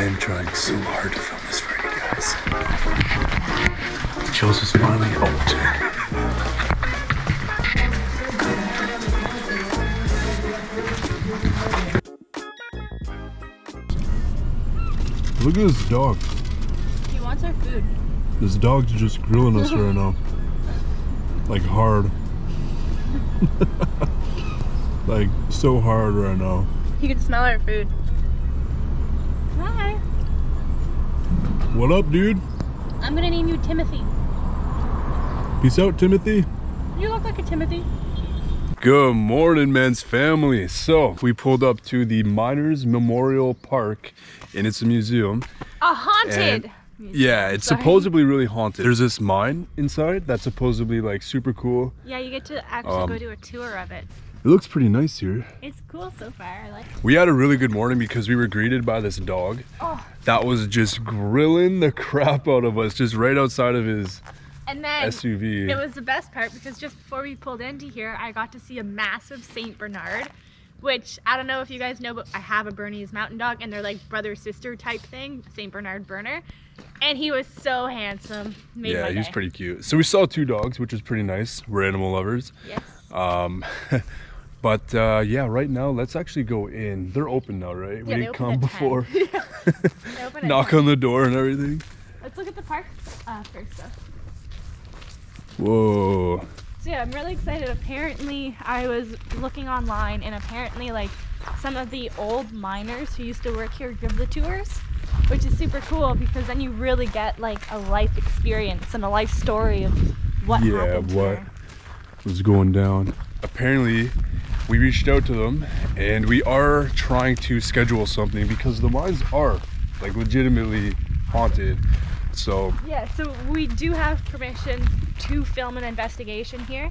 I am trying so hard to film this for you guys. Joseph's finally out. Look at this dog. He wants our food. This dog's just grilling us right now. Like hard. like so hard right now. He can smell our food. What up, dude? I'm gonna name you Timothy. Peace out, Timothy. You look like a Timothy. Good morning, Mendz family. So we pulled up to the Miners Memorial Park, and it's a museum. A haunted. Yeah, it's Sorry. supposedly really haunted. There's this mine inside that's supposedly like super cool. Yeah, you get to actually Um, go do a tour of it. It looks pretty nice here. It's cool so far. I like. It. We had a really good morning because we were greeted by this dog Oh, that was just grilling the crap out of us just right outside of his and then SUV. it was the best part because just before we pulled into here, I got to see a massive Saint Bernard, which I don't know if you guys know, but I have a Bernese Mountain Dog, and they're like brother sister type thing, Saint Bernard Burner, and he was so handsome. Made yeah, my he was pretty cute. So we saw two dogs, which was pretty nice. We're animal lovers. Yes. Um, but uh, yeah, right now let's actually go in. They're open now, right? we Yeah, they didn't come at 10. before. At Knock 10. on the door and everything. Let's look at the park uh, first, though. Whoa. So yeah, I'm really excited. Apparently, I was looking online, and apparently, like some of the old miners who used to work here give the tours, which is super cool because then you really get like a life experience and a life story of what Yeah, happened what? here. was going down. Apparently, we reached out to them and we are trying to schedule something because the mines are like legitimately haunted. So, Yeah, so we do have permission to film an investigation here.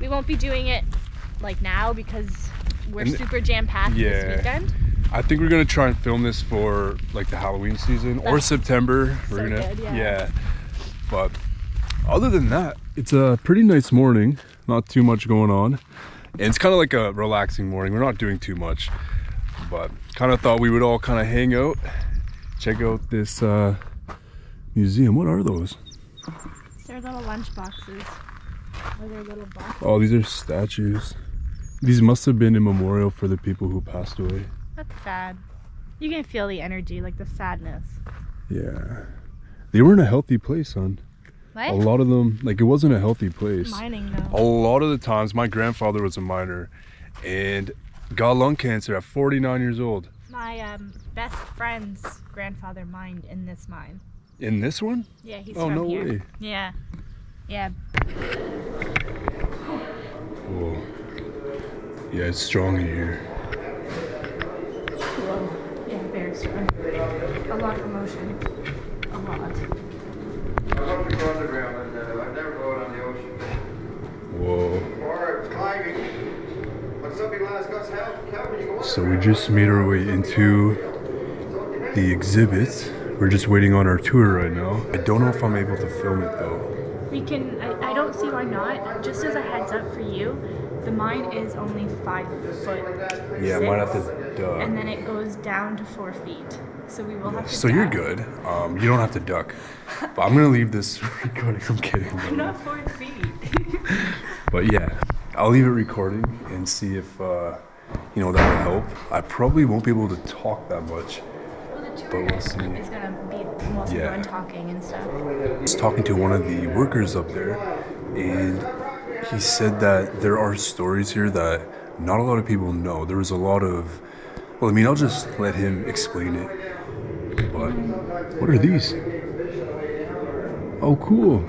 We won't be doing it like now because we're And- super jam packed Yeah. this weekend. I think we're gonna try and film this for like the Halloween season or September. so We're gonna, good, yeah. But other than that, it's a pretty nice morning. Not too much going on, and it's kind of like a relaxing morning. We're not doing too much, but kind of thought we would all kind of hang out, check out this uh, museum. What are those? They're little lunch boxes. Or they're little boxes. Oh, these are statues. These must have been a memorial for the people who passed away. That's sad. You can feel the energy, like the sadness. Yeah. They were in a healthy place, son. What? A lot of them, like, it wasn't a healthy place. Mining A lot of the times, my grandfather was a miner and got lung cancer at 49 years old. My um, best friend's grandfather mined in this mine. In this one? Yeah, he's Oh, from no here. way. Yeah. Yeah. Whoa. Yeah, it's strong in here. Whoa. Yeah, very strong. A lot of emotion. A lot. I love to go underground and uh, I've never go out on the ocean. Whoa. Or climbing. When somebody last got help, Calvin, you So we just made our way into the exhibit. We're just waiting on our tour right now. I don't know if I'm able to film it though. We can, I, I don't see why not. Just as a heads up for you, the mine is only five foot. Yeah, I might have six, to duck. And then it goes down to four feet. So we will have to. So you're good. Um, you don't have to duck. But I'm gonna leave this recording. I'm kidding. I'm not four feet. But yeah, I'll leave it recording and see if uh, you know that will help. I probably won't be able to talk that much. well, But we'll see. is gonna be mostly Yeah. talking and stuff. I was talking to one of the workers up there, and he said that there are stories here that not a lot of people know. There was a lot of, well, I mean, I'll just let him explain it. But what are these? Oh, cool.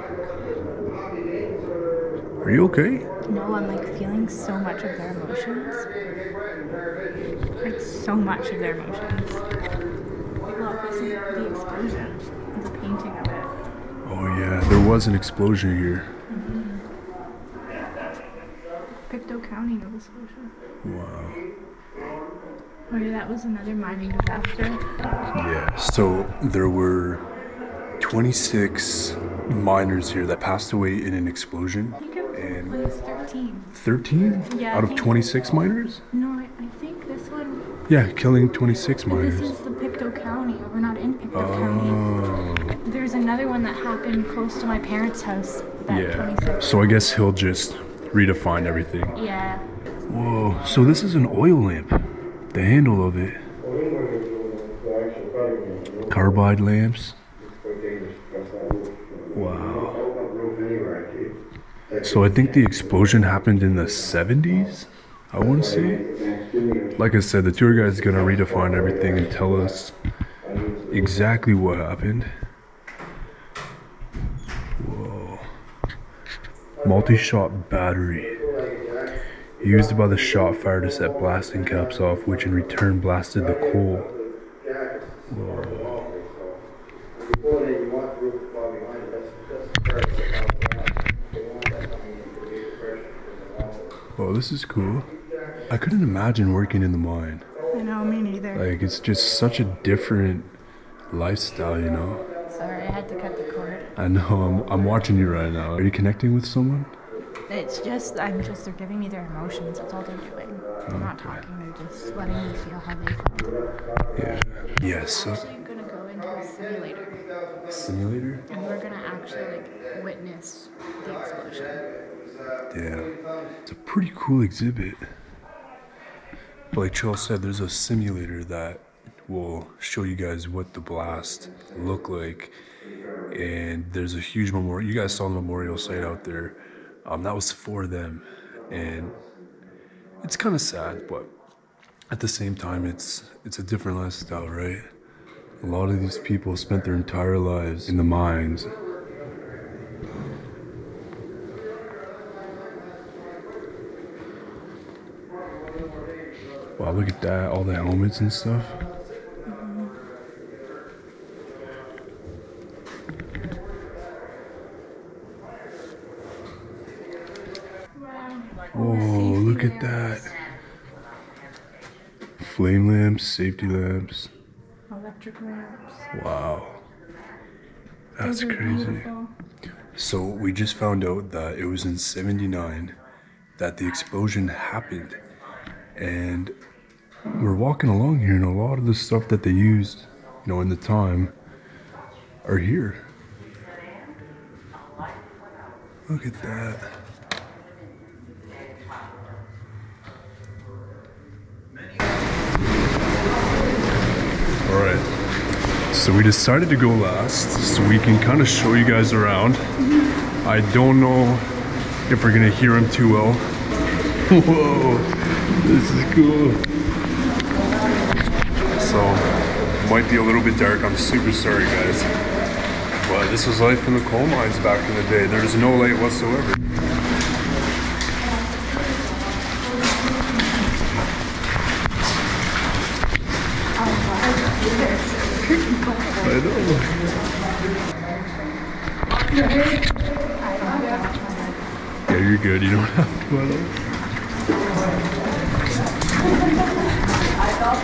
Are you okay? No, I'm like feeling so much of their emotions. Like so much of their emotions. This is the explosion. The painting of it. Oh yeah, there was an explosion here. Mm-hmm. Pictou County Nova Scotia. Wow. Oh yeah, that was another mining disaster. Yeah. So there were 26 miners here that passed away in an explosion. I think it And was 13. 13 Yeah, out of think- 26 miners? No, I, I think this one. Yeah, killing 26 miners. This is the Pictou County. We're not in Pictou county. Oh. There's another one that happened close to my parents' house. That Yeah. 26. So I guess he'll just redefine everything. Yeah. Whoa. So this is an oil lamp. The handle of it. Carbide lamps. Wow. So I think the explosion happened in the 70s. I want to say. Like I said, the tour guide is gonna redefine everything and tell us exactly what happened. Whoa. Multi-shot battery. Used by the shot fire to set blasting caps off, which in return blasted the coal. Oh, this is cool. I couldn't imagine working in the mine. I know, me neither. Like, it's just such a different lifestyle, you know? Sorry, I had to cut the cord. I know, I'm, I'm watching you right now. Are you connecting with someone? It's just, I'm just, they're giving me their emotions. That's all they're doing. They're not mm-hmm. talking, they're just letting me feel how they feel. Yeah. Yes. So, actually gonna go into a simulator simulator? and we're gonna actually like witness the explosion. Yeah. It's a pretty cool exhibit. But like Charles said, there's a simulator that will show you guys what the blast looked like. And there's a huge memorial. You guys saw the memorial site out there. Um, that was for them. And it's kind of sad, but at the same time, it's it's a different lifestyle, right? A lot of these people spent their entire lives in the mines. Wow, look at that, all the helmets and stuff. Whoa, look at that. Flame lamps, safety lamps. Electric lamps. Wow. That's crazy. beautiful. So we just found out that it was in 79 that the explosion happened. And we're walking along here and a lot of the stuff that they used, you know, in the time are here. Look at that. All right. So we decided to go last so we can kind of show you guys around. I don't know if we're gonna hear him too well. Whoa, this is cool. So, might be a little bit dark. I'm super sorry, guys. But this was life in the coal mines back in the day. There's no light whatsoever. I know. Yeah, you're good. You don't have to. at all.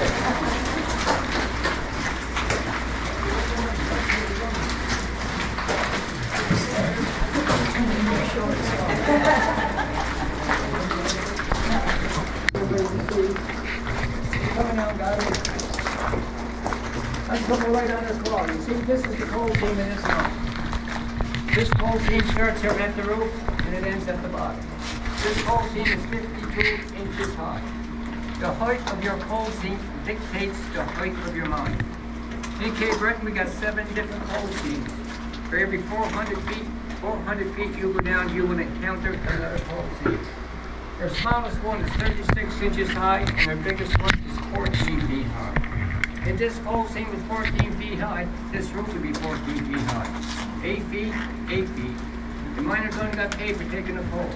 Let's right on this wall. You see, this is the coal seam in this house. This coal seam starts here at the roof and it ends at the bottom. This coal seam is 52 inches high. The height of your coal seam dictates the height of your mine. In Cape Breton, we got seven different coal seams. For every 400 feet, 400 feet you go down, you will encounter another coal seam. Their smallest one is 36 inches high, and their biggest one is 14 feet high. If this coal seam is 14 feet high, this roof would be 14 feet high. Eight feet, eight feet. The miners only got paid for taking the coal.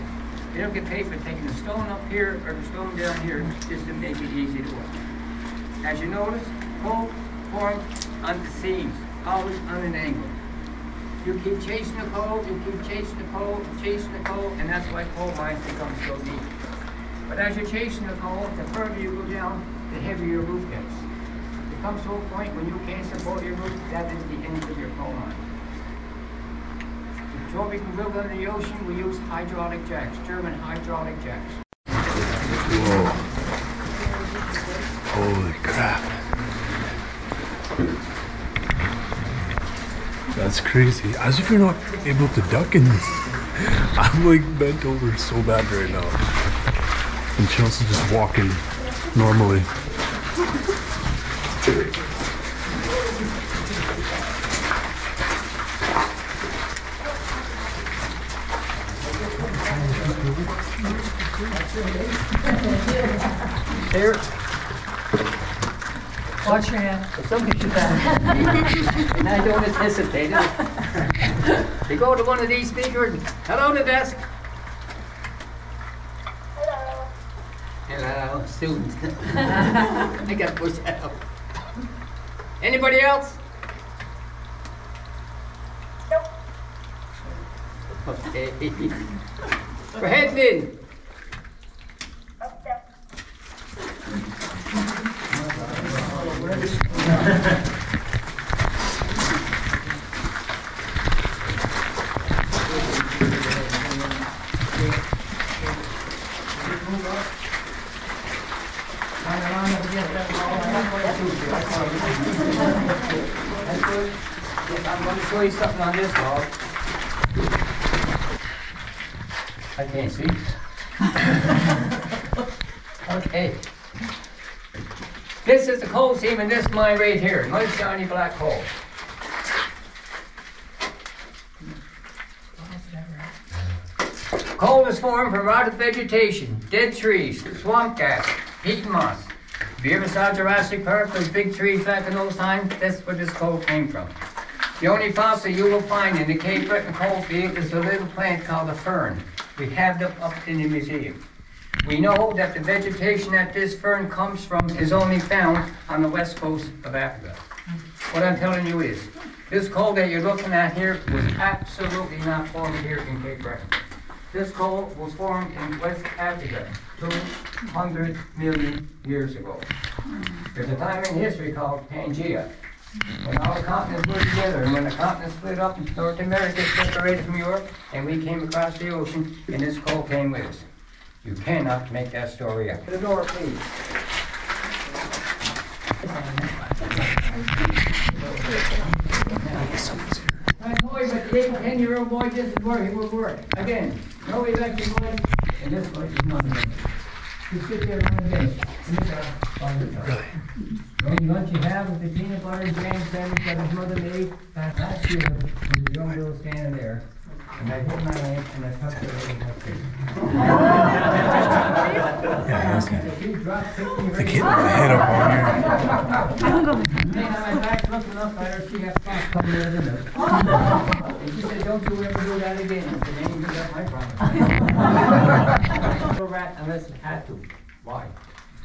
They don't get paid for taking the stone up here or the stone down here just to make it easy to work. As you notice, coal formed on the seams, always on an angle. You keep chasing the coal, you keep chasing the coal, chasing the coal, and that's why coal mines become so deep. But as you're chasing the coal, the further you go down, the heavier your roof gets. It comes to a point when you can't support your roof, that is the end of your coal mine. Can build under the ocean, we use hydraulic jacks, German hydraulic jacks. Whoa. Holy crap. That's crazy. As if you're not able to duck in this. I'm like bent over so bad right now. And Chelsey's just walking normally. Here. Watch your hand. Somebody should back. And I don't anticipate it. You go to one of these speakers, And, hello to desk. Hello, Hello, student. I got pushed out. Anybody else? Nope. Okay. We're heading in. I'm gonna show you something on this wall. I can't see. Okay. Seam in this mine right here, nice shiny black coal. Coal is formed from rotted vegetation, dead trees, swamp gas, peat moss. If you ever saw Jurassic Park, those big trees back in those times, that's where this coal came from. The only fossil you will find in the Cape Breton coal field is a little plant called a fern. We have them up in the museum. We know that the vegetation that this fern comes from is only found on the west coast of Africa. What I'm telling you is, this coal that you're looking at here was absolutely not formed here in Cape Breton. This coal was formed in West Africa 200 million years ago. There's a time in history called Pangea, when all the continents were together, and when the continents split up, North America separated from Europe, and we came across the ocean, and this coal came with us. You cannot make that story up. The door, please. My boy, but the eight, ten-year-old boy, this is where he will work. Again, no electric light, and this place is not nothing. You sit there one day, and it's a on the top. Really? Only lunch you have is the peanut butter and jam sandwich that his mother made last year, when the young girl standing there. And I hit my leg and I touched her leg and touched. Yeah, okay. She dropped, picked me Like right hitting my head up on here. Laying on my back, looking up at her, she had spots coming out of it. And she said, don't you ever do that again. I said, ain't that's my problem. No rat unless it had to. Why?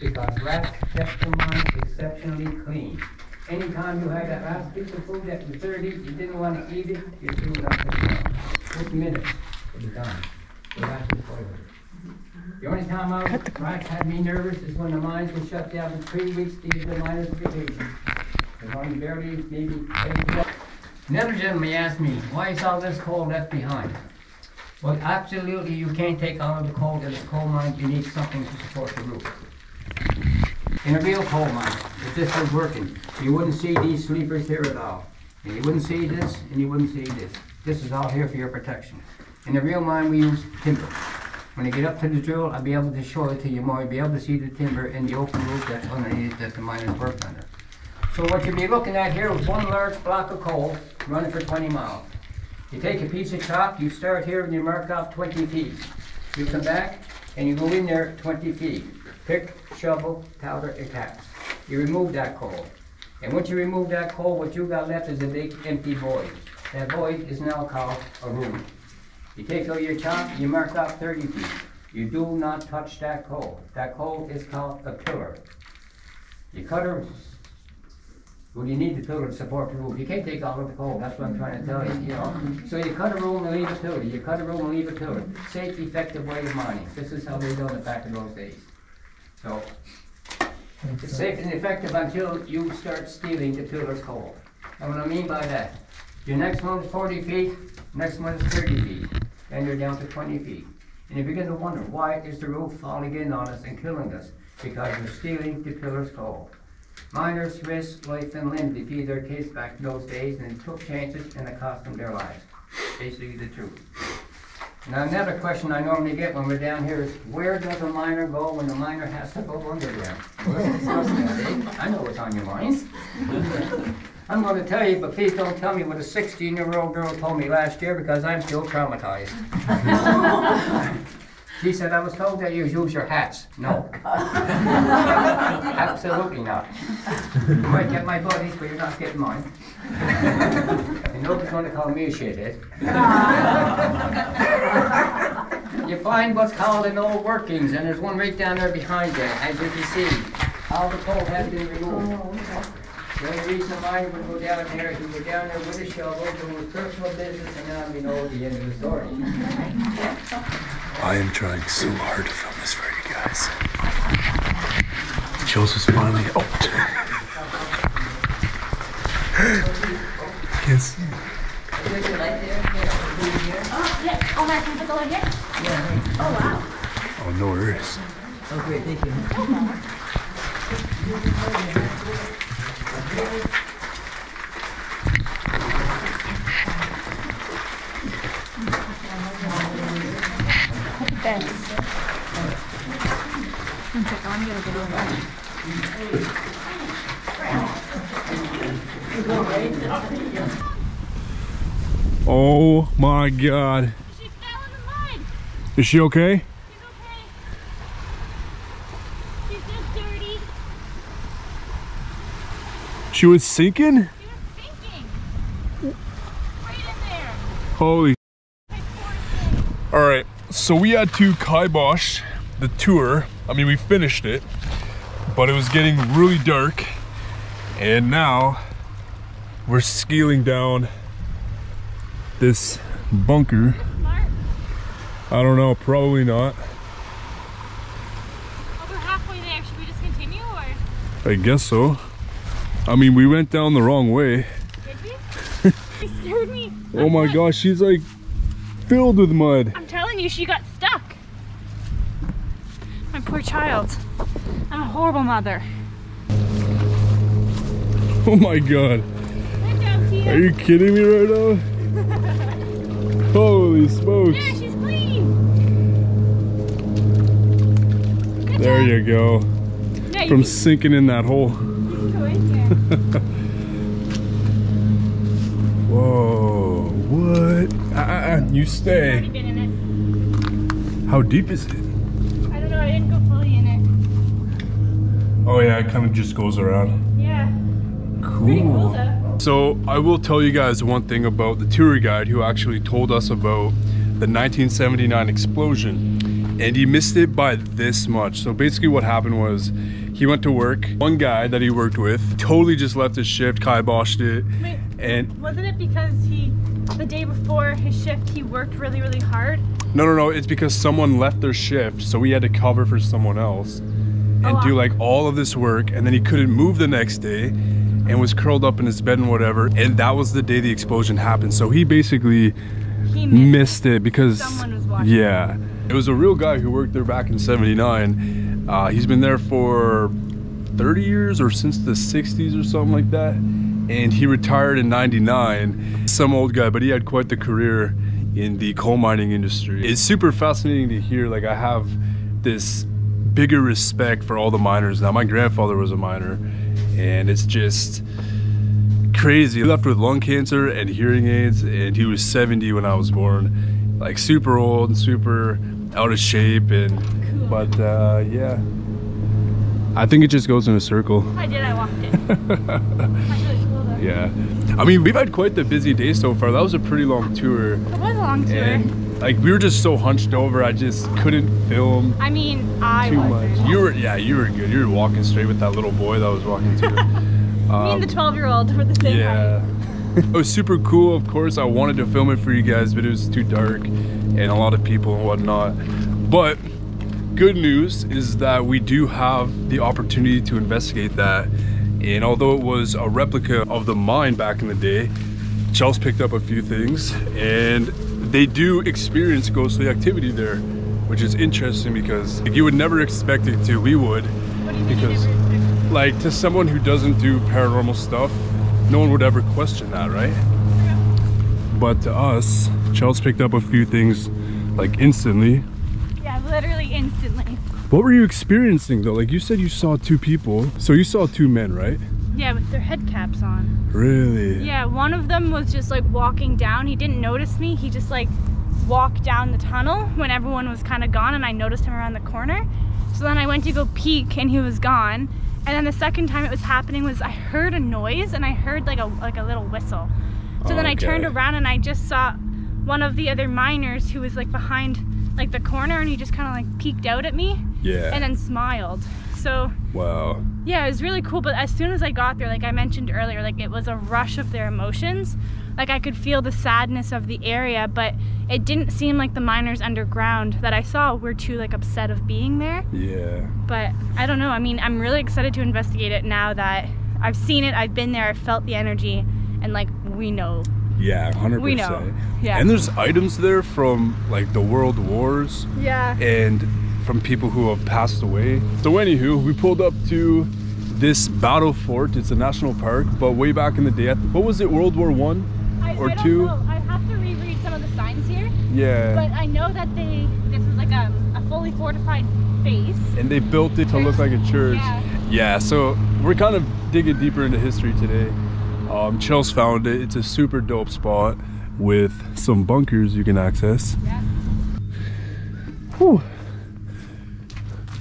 Because rats kept the mine exceptionally clean. Anytime you had that last piece of food that was dirty, you didn't want to eat it, you threw it out the minutes, it was done. The rats was over. The only time I was, rats had me nervous is when the mines were shut down for three weeks due to the miners' vacation. There's only barely, maybe, Another gentleman asked me, why is all this coal left behind? Well, absolutely, you can't take all of the coal to the coal mine, you need something to support the roof. In a real coal mine, if this was working, you wouldn't see these sleepers here at all. And you wouldn't see this, and you wouldn't see this. This is all here for your protection. In the real mine, we use timber. When you get up to the drill, I'll be able to show it to you more, you'll be able to see the timber in the open roof that's underneath that the miners work under. So what you'll be looking at here is one large block of coal running for twenty miles. You take a piece of chalk, you start here and you mark off twenty feet. You come back and you go in there twenty feet. Pick, shovel, powder, and. You remove that coal. And once you remove that coal, what you got left is a big empty void. That void is now called a room. You take out your chalk, you mark off thirty feet. You do not touch that coal. That coal is called a pillar. You cut a well, you need the pillar to support the roof. You can't take all of the coal, that's what I'm trying to tell you, you know? So you cut a room and leave a pillar, you cut a room and leave a pillar. Safe, effective way of mining. This is how they done it back in those days. So, it's safe and effective until you start stealing the pillar's coal. And what I mean by that, your next one is forty feet, next one is thirty feet, then you're down to twenty feet. And you begin to wonder, why is the roof falling in on us and killing us? Because you're stealing the pillar's coal. Miners risked life and limb to feed their kids back in those days and took chances and it cost them their lives. Basically the truth. Now another question I normally get when we're down here is where does a miner go when the miner has to go underground? Well? I know what's on your minds. I'm going to tell you, but please don't tell me what a 16 year old girl told me last year because I'm still traumatized. she said, I was told that you use your hats. No. Oh, Absolutely not. You might get my buddies, but you're not getting mine. and nobody's going to call me a shithead. you find what's called an old workings, and there's one right down there behind you, as you can see. All the coal has been removed. Oh, The only reason mine would go down there, he would down there with a shovel, doing his personal business, and now we know the end of the story. I am trying so hard to film this for you guys. Joseph's finally. Oh. Can't see. Oh, yeah. Oh, Mark, can I put the light here? Oh, wow. Oh, no worries. Oh, great, thank you. Oh my god. She fell in the mud. Is she? Okay. She's just dirty. She was sinking? She was sinking. Right in there. Holy. My poor thing. All right, so we had to kibosh the tour. I mean, we finished it, but it was getting really dark. And now we're scaling down this bunker. I don't know, probably not. We're halfway there. Should we just continue or I guess so. I mean, we went down the wrong way. did we? she scared me. Oh my gosh, she's like filled with mud. I'm telling you, she got stuck. My poor child. I'm a horrible mother. Oh my god. Are you kidding me right now? Holy smokes. There, she's clean. Good There job. you go. Yeah, From sinking in that hole. Whoa, what? Uh, uh, you stay. How deep is it? it. I don't know. I didn't go fully in it. Oh yeah, it kind of just goes around. Yeah. Cool Cool. So I will tell you guys one thing about the tour guide who actually told us about the 1979 explosion. And he missed it by this much. So basically what happened was he went to work. One guy that he worked with totally just left his shift, kiboshed it. Wait, And wasn't it because he, the day before his shift, he worked really, really hard? no, no, no, it's because someone left their shift. So he had to cover for someone else oh, and Oh, do like all of this work. And then he couldn't move the next day and was curled up in his bed and whatever. And that was the day the explosion happened. So he basically He missed. missed it because Someone was watching. yeah it was a real guy who worked there back in 79 uh, he's been there for 30 years or since the 60s or something like that. And he retired in 99 some old guy but he had quite the career in the coal mining industry. It's super fascinating to hear like i have this bigger respect for all the miners now. My grandfather was a miner and it's just crazy. He left with lung cancer and hearing aids, and he was 70 when I was born. Like super old and super out of shape, and but uh, yeah, I think it just goes in a circle. I did. I walked it. That's really cool though. Yeah, I mean we've had quite the busy day so far. That was a pretty long tour, It was a long tour. and like we were just so hunched over, I just couldn't film I mean, I too wasn't. much. You were yeah, you were good. You were walking straight with that little boy that was walking too. Me and the 12 year old were the same Yeah. height. It was super cool, of course. I wanted to film it for you guys, but it was too dark and a lot of people and whatnot. But good news is that we do have the opportunity to investigate that. And although it was a replica of the mine back in the day, Chels picked up a few things and they do experience ghostly activity there, which is interesting because you would never expect it to. We would What do you mean you because like to someone who doesn't do paranormal stuff, no one would ever question that, right? But to us, Chels picked up a few things like instantly. Yeah, literally instantly. What were you experiencing though? Like you said you saw two people. So you saw two men, right? Yeah, with their head caps on. Really? Yeah, one of them was just like walking down. He didn't notice me. He just like walked down the tunnel when everyone was kind of gone and I noticed him around the corner. So then I went to go peek and he was gone. And then the second time it was happening was I heard a noise and I heard like a like a little whistle. So then I turned around and I just saw one of the other miners who was like behind like the corner and he just kind of like peeked out at me Yeah. and then smiled. So wow. yeah, it was really cool. But as soon as I got there, like I mentioned earlier, like it was a rush of their emotions. Like I could feel the sadness of the area, but it didn't seem like the miners underground that I saw were too like upset of being there. Yeah. But I don't know. I mean, I'm really excited to investigate it now that I've seen it, I've been there, I've felt the energy, and like we know. Yeah, 100%. We know. Yeah. And there's items there from like the world wars Yeah. and from people who have passed away. So anywho, we pulled up to this battle fort. It's a national park, but way back in the day, what was it, World War One? I, or I don't two. know. I have to reread some of the signs here, Yeah. but I know that they this is like a, a fully fortified base. and they built it to look like a church. Yeah. Yeah, so we're kind of digging deeper into history today. Um, Chels found it. It's a super dope spot with some bunkers you can access. Yeah. Whew.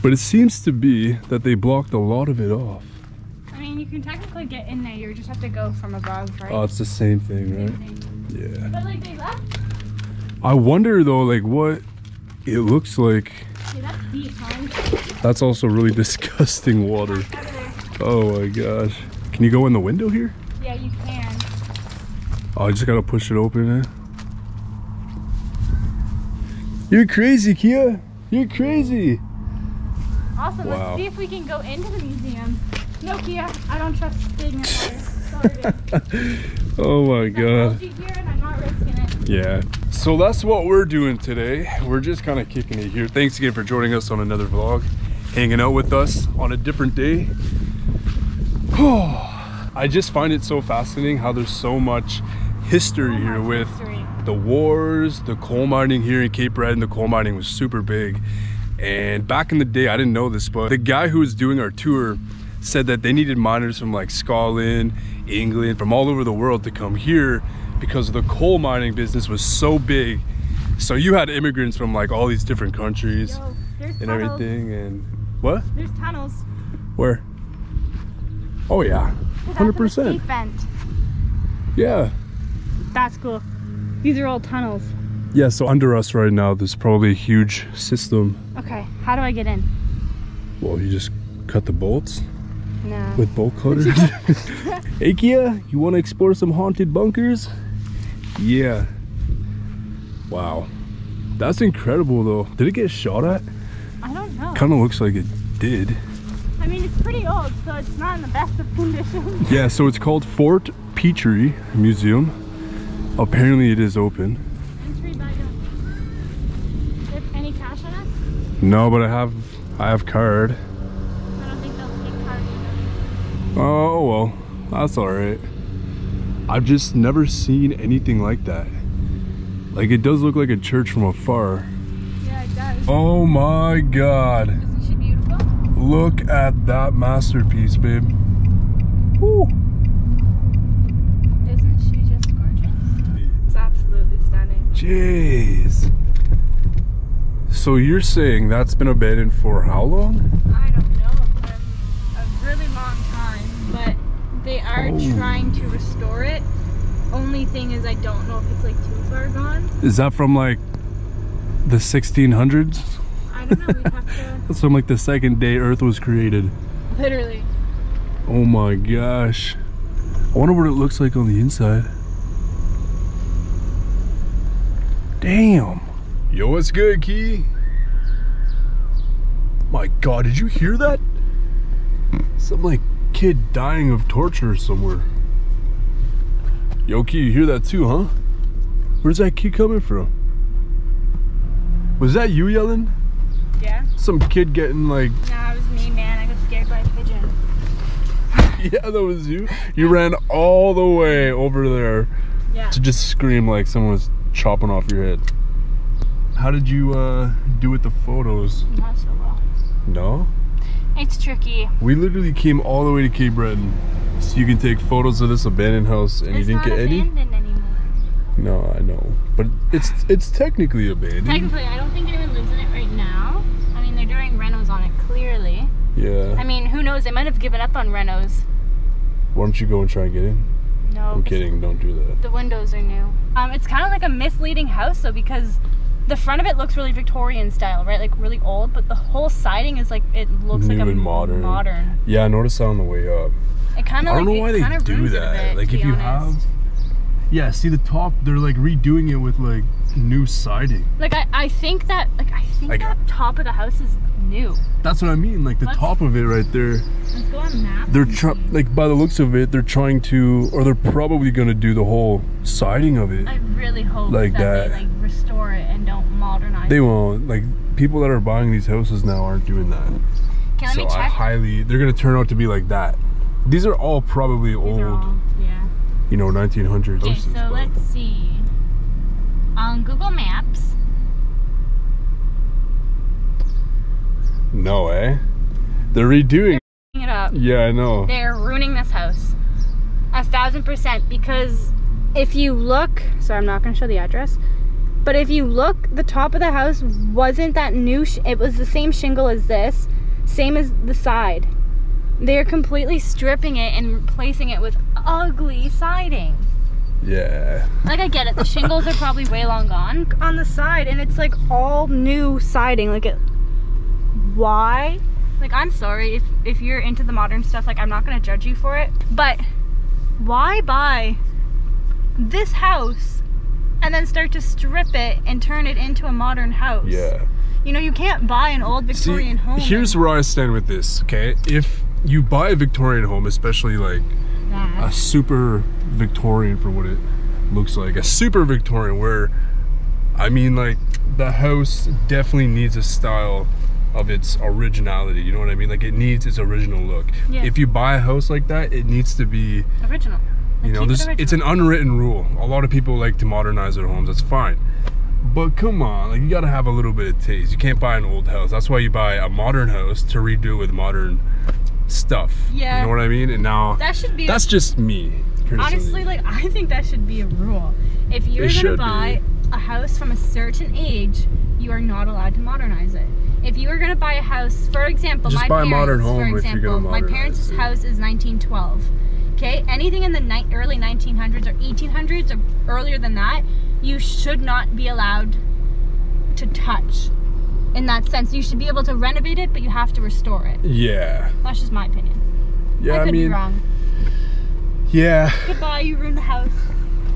But it seems to be that they blocked a lot of it off. I mean, you can technically get in there. You just have to go from above, right? Oh, it's the same thing, right? Thing. Yeah. But like they left. I wonder though, like what it looks like. Yeah, that's deep, huh? That's also really disgusting water. Oh my gosh. Can you go in the window here? Yeah, you can. Oh, I just gotta push it open. Eh? You're crazy, Kia. You're crazy. Awesome. Wow. Let's see if we can go into the museum. No, Kia, I don't trust staying in water. Sorry. Oh my god. algae here, and I'm not risking it. Yeah. So that's what we're doing today. We're just kind of kicking it here. Thanks again for joining us on another vlog, hanging out with us on a different day. Oh I just find it so fascinating how there's so much history So here much with history. the wars, the coal mining here in Cape Breton. The coal mining was super big. And back in the day, I didn't know this, but the guy who was doing our tour said that they needed miners from like Scotland, England, from all over the world to come here because the coal mining business was so big. So you had immigrants from like all these different countries Yo, and tunnels. everything. And what? There's tunnels. Where? Oh yeah, hundred an escape percent. vent. Yeah. That's cool. These are all tunnels. Yeah. So under us right now, there's probably a huge system. Okay, how do I get in? Well, you just cut the bolts. No. with bolt cutters. Kia, you want to explore some haunted bunkers? Yeah. Wow. That's incredible though. Did it get shot at? I don't know. Kind of looks like it did. I mean, it's pretty old, so it's not in the best of conditions. Yeah, so it's called Fort Petrie Museum. Apparently it is open. Entry by the. Any cash on us? No, but I have I have card. I don't think they'll take cards. Oh, oh well, that's all right. I've just never seen anything like that. Like it does look like a church from afar. Yeah, it does. Oh my god. Isn't she beautiful? Look at that masterpiece, babe. Woo. Isn't she just gorgeous? It's absolutely stunning. Jeez. So you're saying that's been abandoned for how long? I don't know, but a really long time. But they are Oh. trying to restore it. Only thing is, I don't know if it's like too far gone. Is that from like the 1600s? I don't know. We have to That's from like the second day Earth was created. literally. Oh my gosh. I wonder what it looks like on the inside. Damn. Yo, what's good, Key? My god, did you hear that? Some like kid dying of torture somewhere. Yo, Key, you hear that too, huh? Where's that kid coming from? Was that you yelling? Yeah. Some kid getting like Nah, it was me, man. I got scared by a pigeon. yeah, that was you. You ran all the way over there Yeah. to just scream like someone was chopping off your head. How did you uh, do with the photos? Not so well. No, It's tricky. we literally came all the way to Cape Breton so you can take photos of this abandoned house, and it's you didn't get any. anymore. No, I know, but it's it's technically abandoned. Technically, I don't think anyone lives in it right now. I mean, they're doing renos on it clearly. Yeah. I mean, who knows? They might have given up on renos. Why don't you go and try and get in? No, I'm kidding. Don't do that. The windows are new. Um, it's kind of like a misleading house though because the front of it looks really Victorian style, right? Like really old, but the whole siding is like it looks New like a and modern. Modern. Yeah, I noticed that on the way up. It kind of. I don't like know why they do ruins it a that. bit, like if you honest. have, yeah, see the top, they're like redoing it with like new siding. like I, I think that like I think Like- that top of the house is new. That's what I mean. Like the Let's- top of it right there. Let's go on maps. They're like by the looks of it, they're trying to, or they're probably gonna do the whole siding of it. I really hope like that, that. they like restore it and don't modernize. They won't. Like people that are buying these houses now aren't doing that. Let so I check. highly, they're gonna turn out to be like that. These are all probably These old, all, yeah. you know, 1900s. Okay, so let's see. On Google Maps, No, eh? They're redoing. it up. Yeah, I know. They're ruining this house. A thousand percent. Because if you look, sorry, I'm not going to show the address. But if you look, the top of the house wasn't that new. Sh- it was the same shingle as this, same as the side. They're completely stripping it and replacing it with ugly siding. Yeah. Like I get it, the shingles are probably way long gone on the side, and it's like all new siding. Like it, why? Like I'm sorry if if you're into the modern stuff. Like I'm not gonna judge you for it, but why buy this house and then start to strip it and turn it into a modern house? Yeah. You know you can't buy an old See, Victorian home. here's and where I stand with this, okay? If you buy a Victorian home, especially like that. a super Victorian for what it looks like, a super Victorian where I mean like the house definitely needs a style of its originality, you know what I mean? Like it needs its original look. Yeah. If you buy a house like that, it needs to be original. You know, Keep it this it's an unwritten rule. A lot of people like to modernize their homes. That's fine. But come on, like you gotta have a little bit of taste. You can't buy an old house. That's why you buy a modern house to redo with modern stuff. Yeah. You know what I mean? And now That should be. a- that's just me. Honestly, like I think that should be a rule. If you're It gonna buy a house from a certain age, you are not allowed to modernize it. If you are gonna buy a house, for example, Just my buy a parents, modern home for example, my parents' it. house is 1912. Okay, anything in the early 1900s or 1800s or earlier than that, you should not be allowed to touch. In that sense, you should be able to renovate it, but you have to restore it. Yeah. That's just my opinion. Yeah, I I, could mean be wrong. Yeah. Goodbye, you ruined the house.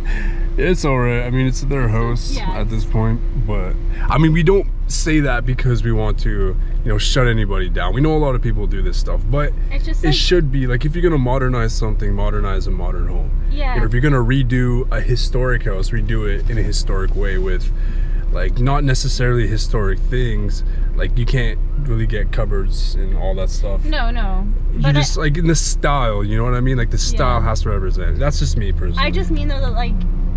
It's alright. I mean it's their house Yeah. at this point. But I mean we don't say that because we want to, you know, shut anybody down. We know a lot of people do this stuff, but It's just it like, should be like if you're gonna modernize something, modernize a modern home. yeah. You know, if you're gonna redo a historic house, redo it in a historic way with like not necessarily historic things. Like you can't really get cupboards and all that stuff. No, no. You just like in the style, you know what I mean? Like the style Yeah. has to represent. That's just me personally. I, I just mean though that like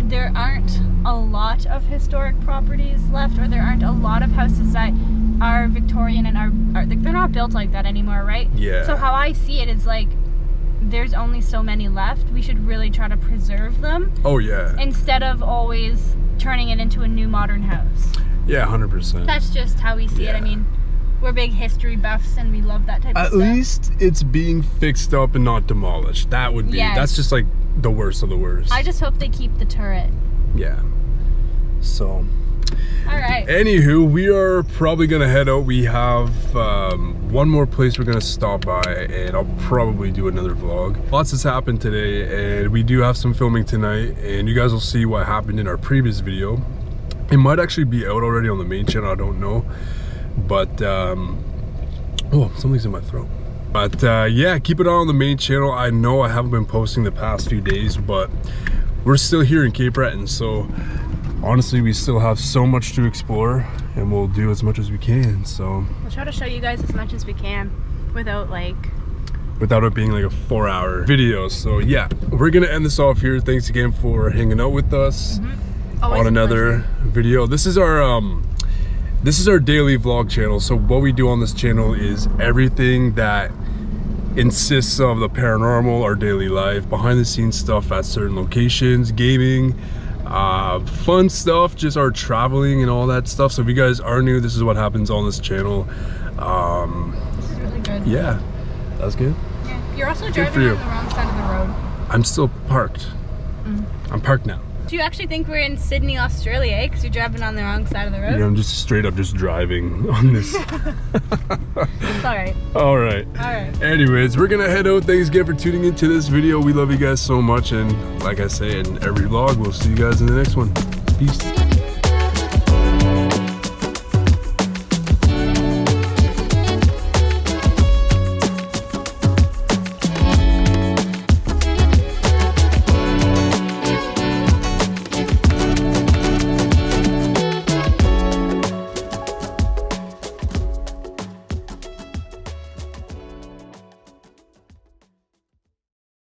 there aren't a lot of historic properties left, or there aren't a lot of houses that are Victorian and are, are like they're not built like that anymore, right? Yeah. So how I see it is like there's only so many left. We should really try to preserve them Oh yeah. instead of always turning it into a new modern house. Yeah, hundred percent. That's just how we see it. I mean, we're big history buffs and we love that type of stuff. At least it's being fixed up and not demolished. That would be. Yes. That's just like the worst of the worst. I just hope they keep the turret. yeah. So, All right. anywho, we are probably gonna head out. We have um, one more place we're gonna stop by, and I'll probably do another vlog. Lots has happened today, and we do have some filming tonight, and you guys will see what happened in our previous video. It might actually be out already on the main channel. I don't know, but um, oh, something's in my throat. But uh, yeah, keep it on the main channel. I know I haven't been posting the past few days, but we're still here in Cape Breton, so honestly, we still have so much to explore, and we'll do as much as we can. So We'll try to show you guys as much as we can without like without it being like a four hour video. So yeah, we're gonna end this off here. Thanks again for hanging out with us Always on another pleasure. video. This is our um this is our daily vlog channel. So what we do on this channel is everything that insists of the paranormal, our daily life, behind the scenes stuff at certain locations, gaming, uh, fun stuff, just our traveling and all that stuff. So if you guys are new, this is what happens on this channel. Um, This is really good. yeah, that's good. Yeah. You're also driving you. on the wrong side of the road. I'm still parked. Mm. I'm parked now. Do you actually think we're in Sydney, Australia, eh? Because you're driving on the wrong side of the road? Yeah, I'm just straight up just driving on this. It's alright. all right. Alright. Anyways, we're gonna head out. Thanks again for tuning into this video. We love you guys so much. And like I say in every vlog, we'll see you guys in the next one. Peace.